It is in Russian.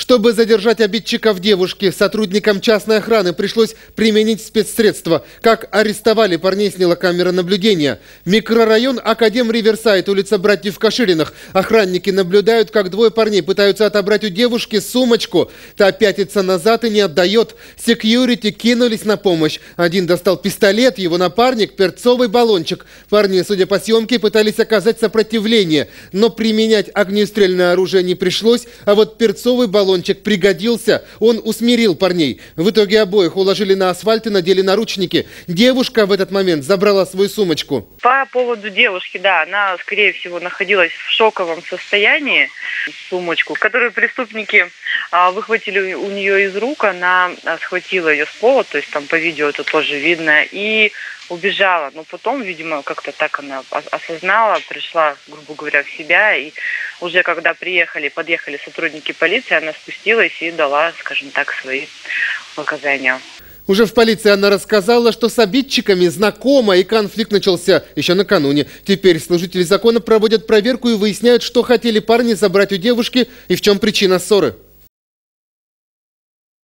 Чтобы задержать обидчиков девушки, сотрудникам частной охраны пришлось применить спецсредства. Как арестовали парней, сняла камера наблюдения. Микрорайон Академ Риверсайд, улица Братьев Кашириных. Охранники наблюдают, как двое парней пытаются отобрать у девушки сумочку. Та пятится назад и не отдает. Секьюрити кинулись на помощь. Один достал пистолет, его напарник – перцовый баллончик. Парни, судя по съемке, пытались оказать сопротивление. Но применять огнестрельное оружие не пришлось, а вот перцовый баллончик баллончик пригодился. Он усмирил парней. В итоге обоих уложили на асфальт и надели наручники. Девушка в этот момент забрала свою сумочку. По поводу девушки, да, она, скорее всего, находилась в шоковом состоянии. Сумочку, которую преступники а, выхватили у нее из рук, она а, схватила ее с пола, то есть там по видео это тоже видно, и убежала. Но потом, видимо, как-то так она осознала, пришла, грубо говоря, в себя. И уже когда приехали, подъехали сотрудники полиции, она спустилась и дала, скажем так, свои показания. Уже в полиции она рассказала, что с обидчиками знакома и конфликт начался еще накануне. Теперь служители закона проводят проверку и выясняют, что хотели парни забрать у девушки и в чем причина ссоры.